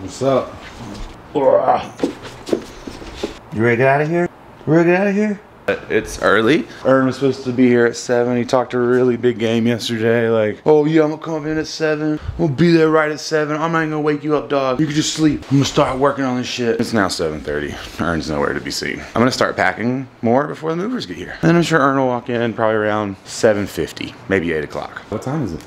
What's up? You ready to get out of here? You ready to get out of here? It's early. Ern was supposed to be here at seven. He talked a really big game yesterday. Like, oh yeah, I'm gonna come in at seven. We'll be there right at seven. I'm not even gonna wake you up, dog. You can just sleep. I'm gonna start working on this shit. It's now 7:30. Ern's nowhere to be seen. I'm gonna start packing more before the movers get here. And I'm sure Ern will walk in probably around 7:50, maybe 8 o'clock. What time is it?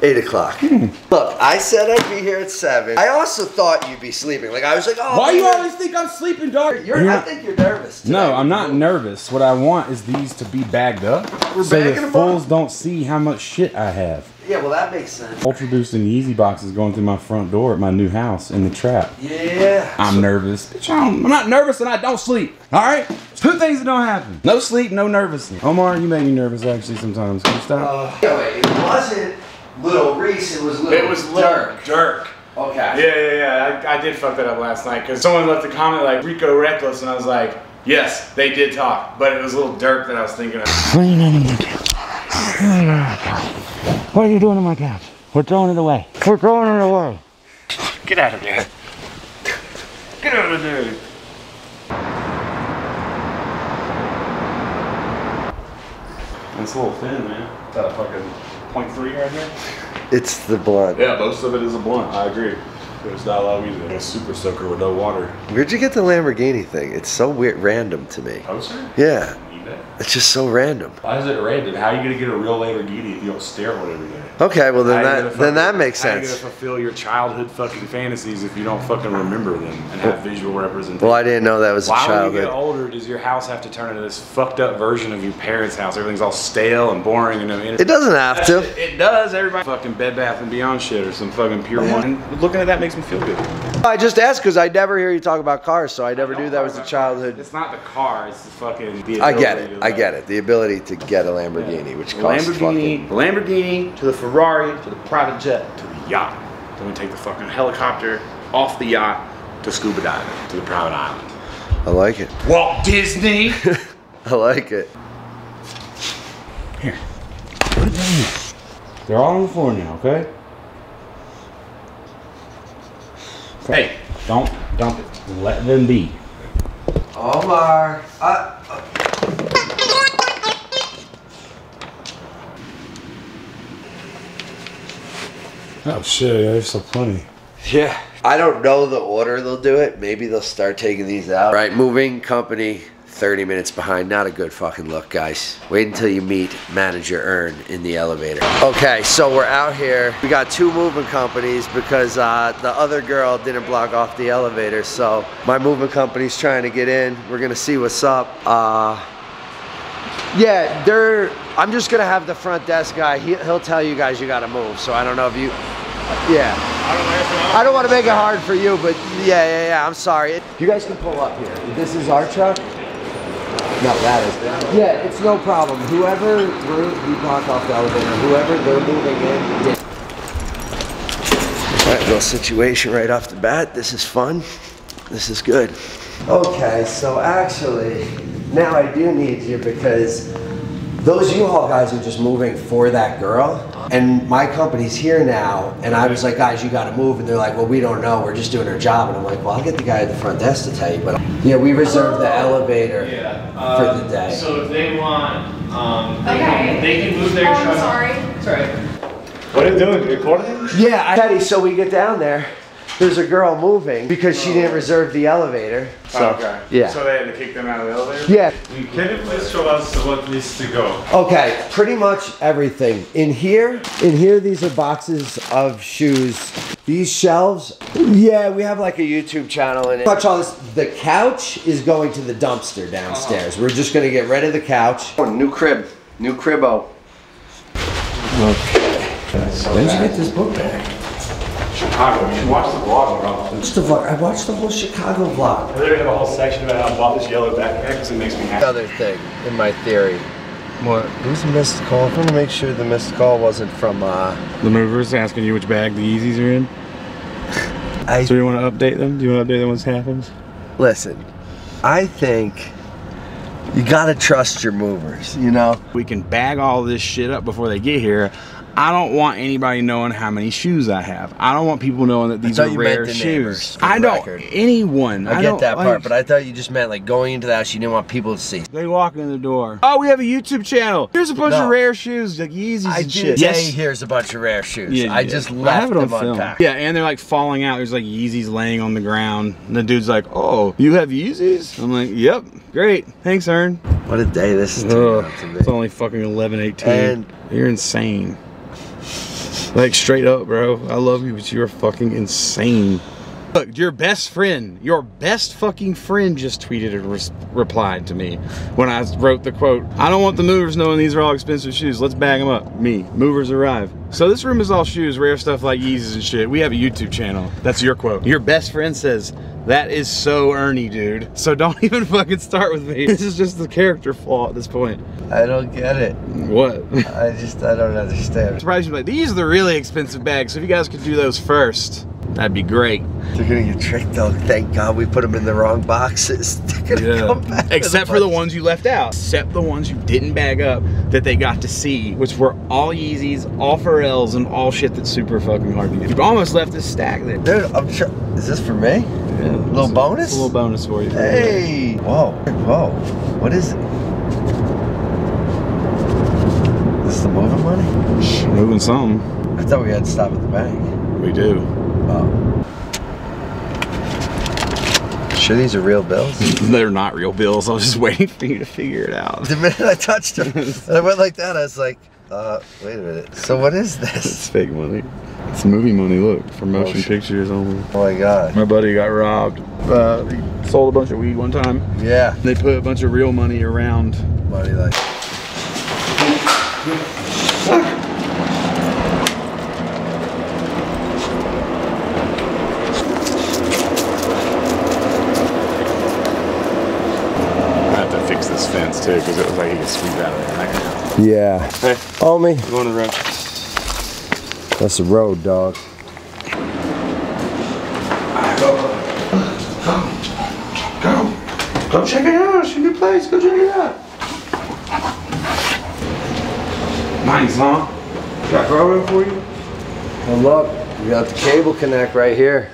Eight o'clock. Look, I said I'd be here at seven. I also thought you'd be sleeping. Like I was like, oh. Why you always think I'm sleeping, dog? You're, I think you're nervous. No. I'm not nervous. What I want is these to be bagged up We're so that fools up. don't see how much shit I have. Yeah, well that makes sense. Ultra Boost and Yeezy boxes going through my front door at my new house in the trap. Yeah. I'm nervous. Bitch, I'm not nervous and I don't sleep. All right? Two things that don't happen. No sleep, no nervousness. Omar, you make me nervous actually sometimes. Can you stop? Uh, anyway, it wasn't little Reese. It was little. It was little Durk. Durk. Okay. Yeah, yeah, yeah. I, I did fuck that up last night because someone left a comment like Rico Recklezz, and I was like, yes, they did talk, but it was little Durk that I was thinking of. What are you doing on my couch? What are you doing on my couch? We're throwing it away. We're throwing it away. Get out of there. Get out of there. It's a little thin, man. Is that a fucking point three right there? It's the blunt. Yeah, most of it is a blunt. I agree. There's not a lot of weed in. A super soaker with no water. Where'd you get the Lamborghini thing? It's so weird, random to me. Oh, Poster? Yeah, eBay. it's just so random. Why is it random? How are you gonna get a real Lamborghini if you don't stare at one every day? Okay, well then How you gonna that fucking- then that makes How you sense. gonna fulfill your childhood fucking fantasies if you don't fucking remember them and have visual representation? Well, I didn't know that was a Why when you get older does your house have to turn into this fucked up version of your parents' house? Everything's all stale and boring and no It doesn't have to. It does. Everybody fucking Bed Bath and Beyond shit or some fucking Pier 1. And looking at that makes me feel good. I just asked because I never hear you talk about cars, so I never knew that was a childhood. It's not the car. It's the fucking. The I get ability it. I get it. The ability to get a Lamborghini, which costs Lamborghini, fucking. the Lamborghini to the Ferrari to the private jet to the yacht. Then we take the fucking helicopter off the yacht to scuba diving to the private island. I like it. Walt Disney. I like it. Here. They're all on the floor now, okay? hey, Don't, don't let them be. Omar. Uh, Oh shit, yeah, there's so plenty. yeah. I don't know the order they'll do it. Maybe they'll start taking these out. Right, moving company 30 minutes behind. Not a good fucking look, guys. Wait until you meet manager Ern in the elevator. Okay, so we're out here. We got two moving companies because uh, the other girl didn't block off the elevator. So my moving company's trying to get in. We're gonna see what's up. Uh, yeah, they're. I'm just gonna have the front desk guy. He, he'll tell you guys you gotta move. So I don't know if you. Yeah. I don't want to make it hard for you, but yeah, yeah, yeah. I'm sorry. You guys can pull up here. This is our truck. No, that is. Yeah, it's no problem. Whoever we block off the elevator, whoever they're moving in. Did. All right, little situation right off the bat. This is fun. This is good. Okay, so actually, now I do need you because those U-Haul guys are just moving for that girl. And my company's here now, and I was like, guys, you gotta move. And they're like, well, we don't know. We're just doing our job. And I'm like, well, I'll get the guy at the front desk to tell you. But yeah, we reserved the elevator Yeah. for the day. So if they want, um, they, Okay. can, they can move their Oh, I'm truck. sorry. It's alright. what are you doing? Recording? Yeah, I, Teddy, so we get down there. There's a girl moving because she didn't reserve the elevator. So, oh, okay. yeah. So they had to kick them out of the elevator. Yeah, Can you please show us what needs to go? Okay, pretty much everything. In here, in here, these are boxes of shoes. These shelves, yeah, we have like a YouTube channel in it. Touch all this. The couch is going to the dumpster downstairs. Uh-huh. We're just gonna get rid of the couch. Oh, new crib, new cribbo. When did you get this book bag? Chicago. You should watch the vlog, bro. Watch the vlog. I watched the whole Chicago vlog. I literally have a whole section about how I bought this yellow backpack because it makes me happy. Other thing, in my theory. What? It was a missed call. I'm gonna make sure the missed call wasn't from. uh The movers asking you which bag the Yeezys are in. I So you want to update them? Do you want to update them once it happens? listen. I think you gotta trust your movers. You know. We can bag all this shit up before they get here. I don't want anybody knowing how many shoes I have. I don't want people knowing that these thought are you meant rare the shoes. for I don't. record. Anyone. I, I, get that like- part, but I thought you just meant like going into the house. You didn't want people to see. They walk in the door. Oh, we have a YouTube channel. Here's a bunch No. of rare shoes, like Yeezys I and did shit. say here's a bunch of rare shoes. Yeah, I yeah. just I left have it on them film. unpacked. Yeah, and they're like falling out. There's like Yeezys laying on the ground. And the dude's like, "Oh, you have Yeezys?" I'm like, "Yep, great, thanks, Ern." What a day this is Ugh, turning out to be. it's only fucking 11, 18. And- You're insane. Like straight up, bro. I love you, but you're fucking insane. Look, your best friend, your best fucking friend just tweeted and res- replied to me when I wrote the quote, I don't want the movers knowing these are all expensive shoes. Let's bag them up. Me. Movers arrive. So this room is all shoes, rare stuff like Yeezys and shit. We have a YouTube channel. That's your quote. Your best friend says, that is so Ernie, dude. So don't even fucking start with me. This is just the character flaw at this point. I don't get it. What? I just I don't understand. surprised you like these are the really expensive bags. So if you guys could do those first, that'd be great. They're gonna get tricked though. Thank God we put them in the wrong boxes. They're gonna come back. with a Except for the ones you left out. Except the ones you didn't bag up that they got to see, which were all Yeezys, all Pharrells, and all shit that's super fucking hard to get. You almost left this stack there. Dude, I'm sure. Is this for me? Yeah, little bonus? A little bonus for you. Hey! Whoa! Whoa! What is it? This the moving money? Moving some. I thought we had to stop at the bank. We do. Oh. Sure, these are real bills. They're not real bills. I was just waiting for you to figure it out. the minute I touched them, and I went like that, I was like, uh, wait a minute. So what is this? It's fake money. It's movie money. Look, for motion shit. pictures only. Oh my god. My buddy got robbed. Uh, he sold a bunch of weed one time. Yeah. They put a bunch of real money around. Money like. I have to fix this too because it was like he could squeeze out of there. Yeah. Hey. Homie, Going to the road. that's the road, dog. Go. Go Go check it out. It's a new place. Go check it out. Nice, huh? Got Grover for you? Well, look, we got the cable connect right here.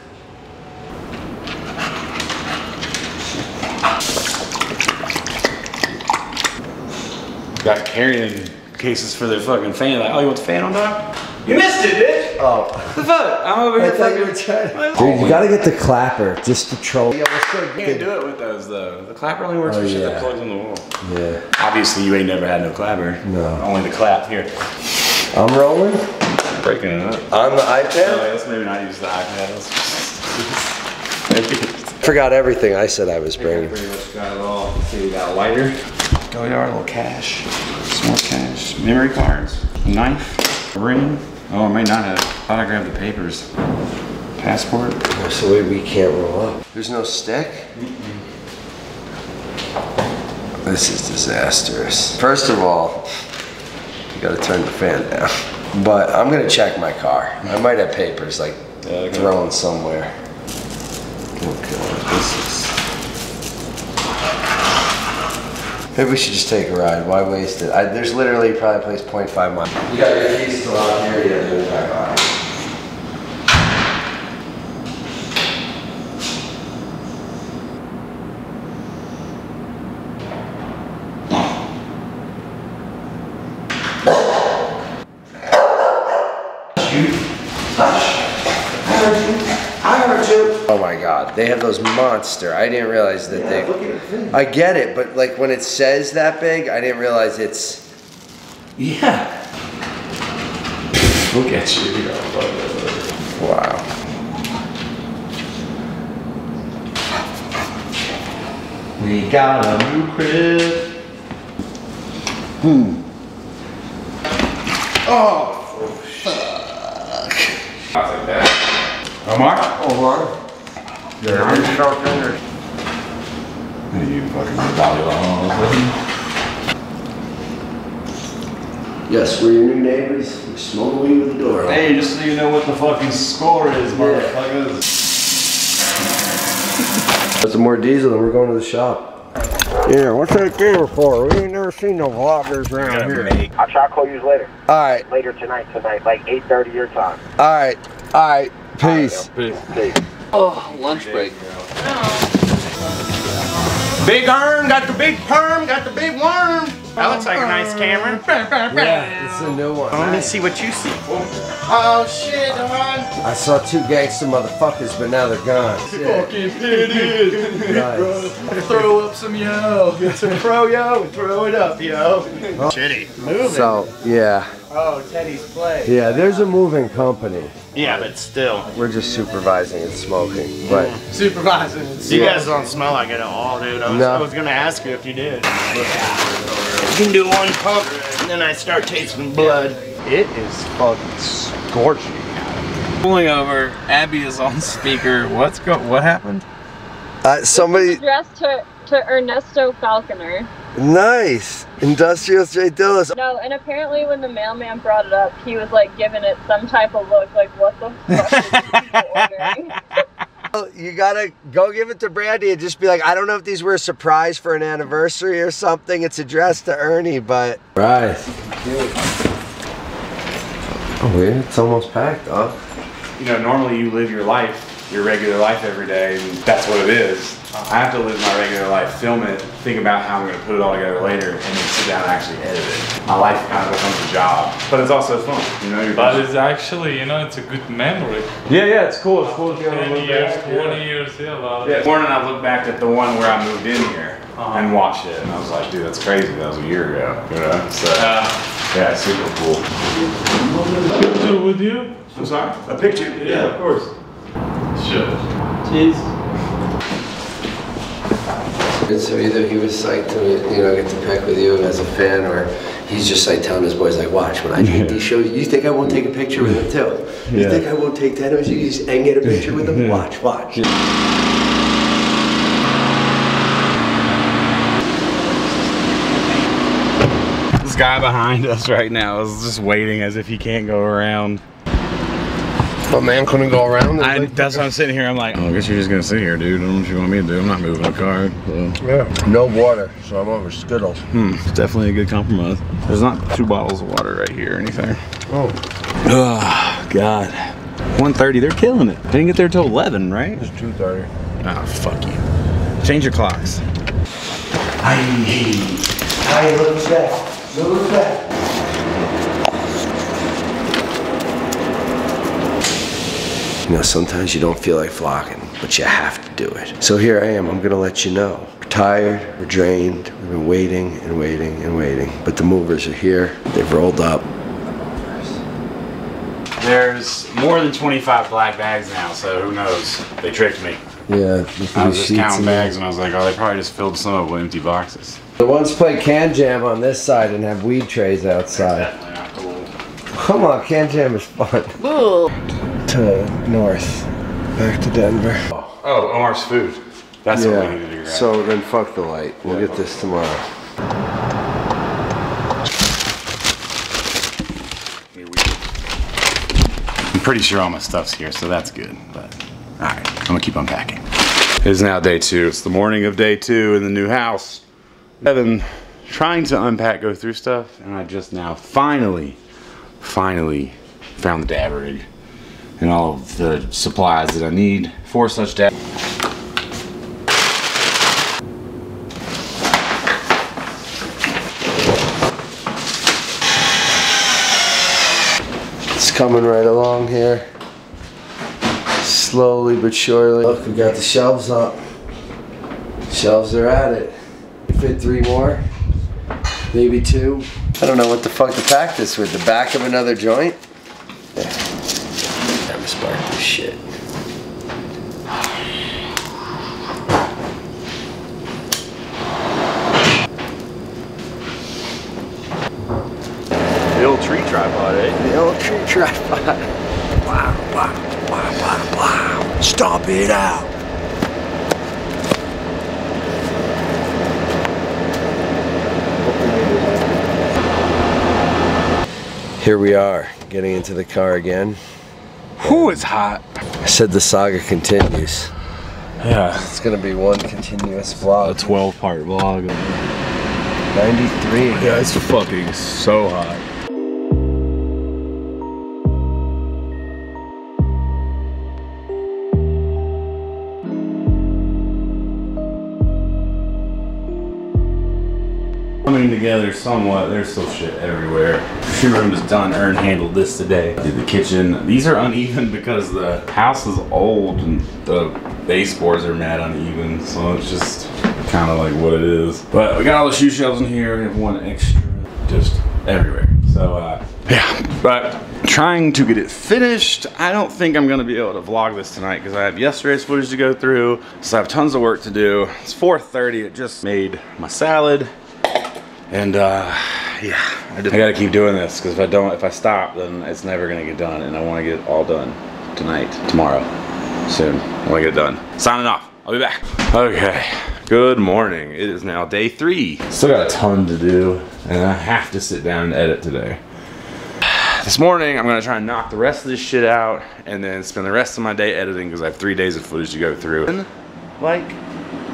Got carrying cases for their fucking fan. Like, oh, you want the fan on top? You missed it, bitch. Oh. The fuck? I'm over here. fucking- trying. Dude, you gotta get the clapper just to troll. Yeah, we're so You can't do it with those though. The clapper only works Oh, for shit yeah. that plugs in the wall. Yeah. Obviously, you ain't never had no clapper. No. Only the clap here. I'm rolling Breaking it up. on the Oh, iPad. let's maybe not use the iPad. Let's Forgot everything I said I was bringing. Pretty much got it all. Let's see, we got lighter. Go yard, a little cash. Some more cash. Memory cards. A knife. A ring. Oh, I may not have. Thought I grabbed the papers. Passport. So we, we can't roll up. There's no stick? This is disastrous. First of all, you gotta turn the fan down. But I'm gonna check my car. I might have papers like Yeah, okay. thrown somewhere. Oh god, this is. Maybe we should just take a ride. Why waste it? I, there's literally probably a place 0.5 miles. You got your keys still out here. You gotta move back on. Oh my god, they have those monster. I didn't realize that they. I get it, but like when it says that big, I didn't realize it's. Yeah. Look at you. Wow. We got a new crib. Hmm. Oh, fuck. I like that. Omar? Omar? Yeah, I'm You fucking volleyball. Yes, we're your new neighbors. We're smoking weed with the door open. Hey, just so you know what the fucking score is, motherfuckers. Put some more diesel and we're going to the shop. Yeah, what's that camera for? We ain't never seen no vloggers around here. I'll try to call you later. All right, Later tonight, tonight, like 8.30 your time. Alright, all right, all right. Peace. Oh, lunch break. Big Ern got the big perm, got the big worm. That looks like a nice camera. Yeah, it's a new one. Let me see what you see. Oh shit, Don. I saw two gangster motherfuckers, but now they're gone. Fucking pitted. Nice. Throw up some yo. Get some pro yo and throw it up, yo. Oh. Shitty. Moving. So, yeah. Oh, Teddy's play. Yeah, there's a moving company. Yeah, but still. We're just supervising and smoking. But Supervising. You guys don't smell like it at all, dude. I was, No. I was gonna ask you if you did. Yeah. You can do one pump, and then I start tasting blood. It is fucking scorching. Pulling over, Abby is on speaker. What's go? What happened? uh, somebody, addressed to, to Ernesto Falconer. Nice. Industrial J Dillis. No, and apparently when the mailman brought it up, he was like giving it some type of look, like what the fuck are ordering? You gotta go give it to Brandy and just be like, I don't know if these were a surprise for an anniversary or something. It's addressed to Ernie, but. Right. Oh, yeah, it's almost packed, huh? you know, normally you live your life, your regular life every day, and that's what it is. I have to live my regular life, film it, think about how I'm going to put it all together later, and then sit down and actually edit it. My life kind of becomes a job, but it's also fun. You know, you're But just- it's actually, you know, it's a good memory. yeah, yeah, it's cool. It's cool to be able to look years, back. 20 years, yeah, a lot. Yeah, this morning I looked back at the one where I moved in here Uh-huh. and watched it, and I was like, dude, that's crazy. That was a year ago. You know, so yeah, it's super cool. Picture with you? I'm sorry, a picture? Yeah, of course. Sure. Cheers. And so either he was psyched to, you know, get to peck with you as a fan, or he's just like telling his boys, like, watch, when I take these shows, you think I won't take a picture with him too? You think I won't take that and get a picture with him? Watch, watch. This guy behind us right now is just waiting as if he can't go around. My man couldn't go around. I, that's why I'm sitting here. I'm like, oh, I guess you're just gonna sit here, dude. I don't know what you want me to do. I'm not moving a car. So. Yeah. No water, so I'm over Skittles. Hmm, it's definitely a good compromise. There's not two bottles of water right here or anything. Oh. Oh, God. 1.30, they're killing it. They didn't get there till 11, right? It's 2.30. Oh, fuck you. Change your clocks. Hey, look at that. Look at that. You know, sometimes you don't feel like vlogging, but you have to do it. So here I am, I'm gonna let you know. We're tired, we're drained, we've been waiting and waiting and waiting, but the movers are here, they've rolled up. There's more than 25 black bags now, so who knows? They tricked me. Yeah, I was just counting bags and I was like, oh, they probably just filled some up with empty boxes. The ones play KanJam on this side and have weed trays outside. Cool. Come on, KanJam is fun. To north, back to Denver. Oh, Omar's food. That's what we need to do. Right? So then fuck the light. We'll get this tomorrow. I'm pretty sure all my stuff's here, so that's good. But all right, I'm gonna keep unpacking. It is now day two. It's the morning of day two in the new house. I've been trying to unpack, go through stuff, and I just now finally, finally found the dab rig and all of the supplies that I need for such dab. It's coming right along here. Slowly but surely. Look, we got the shelves up. Shelves are at it. Fit three more. Maybe two. I don't know what the fuck to pack this with. The back of another joint? Time to spark this shit. The old tree tripod, eh? The old tree tripod. Wow, wow, wow, wow, wow. Stomp it out. Here we are, getting into the car again. Whew, it's hot. I said the saga continues. Yeah. It's gonna be one continuous vlog. A 12 part vlog. 93 again. Yeah, it's fucking so hot. Coming together somewhat. There's still shit everywhere. Shoe room is done. Ern handled this today. Did the kitchen. These are uneven because the house is old and the baseboards are mad uneven. So it's just kind of like what it is. But we got all the shoe shelves in here. We have one extra just everywhere. So uh, yeah, but trying to get it finished. I don't think I'm gonna be able to vlog this tonight because I have yesterday's footage to go through. So I have tons of work to do. It's 4:30. It just made my salad, and uh, yeah, I, just, I gotta keep doing this because if I don't, if I stop, then it's never gonna get done. And I want to get it all done tonight, tomorrow, soon. I want to get it done. Signing off. I'll be back. Okay. Good morning. It is now day three. Still got a ton to do, and I have to sit down and edit today. This morning, I'm gonna try and knock the rest of this shit out, and then spend the rest of my day editing because I have three days of footage to go through. Like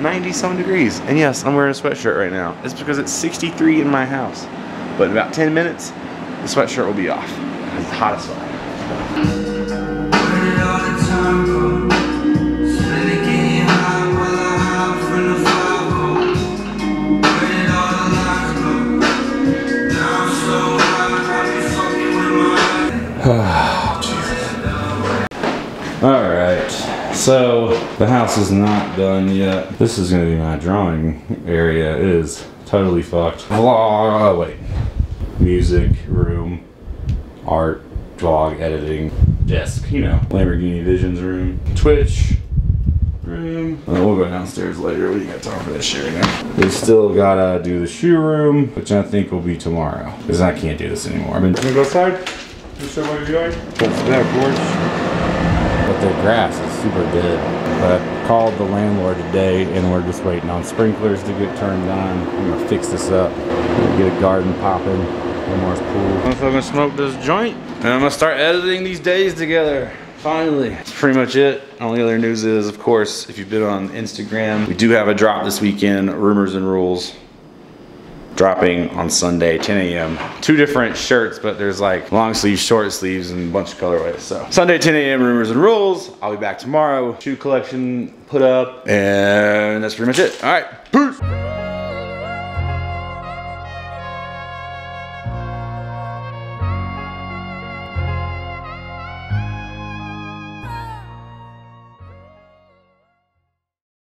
90 some degrees, and yes, I'm wearing a sweatshirt right now. It's because it's 63 in my house. But in about 10 minutes, the sweatshirt will be off. It's hot as fuck. All right, so the house is not done yet. This is gonna be my drawing area. It is totally fucked. Vlog, oh wait. Music, room, art, vlog, editing, desk, you know. Lamborghini Visions room, Twitch room. Uh, we'll go downstairs later. We got time for that shit right now. We still gotta do the shoe room, which I think will be tomorrow. Because I can't do this anymore. I've been Can we go outside? You show what you're doing? That's porch. The grass is super good. But I called the landlord today and we're just waiting on sprinklers to get turned on. I'm gonna fix this up. Get a garden popping. One more pool. I'm gonna smoke this joint and I'm gonna start editing these days together. Finally. That's pretty much it. Only other news is, of course, if you've been on Instagram, we do have a drop this weekend, Rumors and Rules dropping on Sunday, 10 a.m. Two different shirts, but there's like long sleeves, short sleeves, and a bunch of colorways. So Sunday, 10 a.m. Rumors and Rules. I'll be back tomorrow. Shoe collection put up, and that's pretty much it. All right, peace.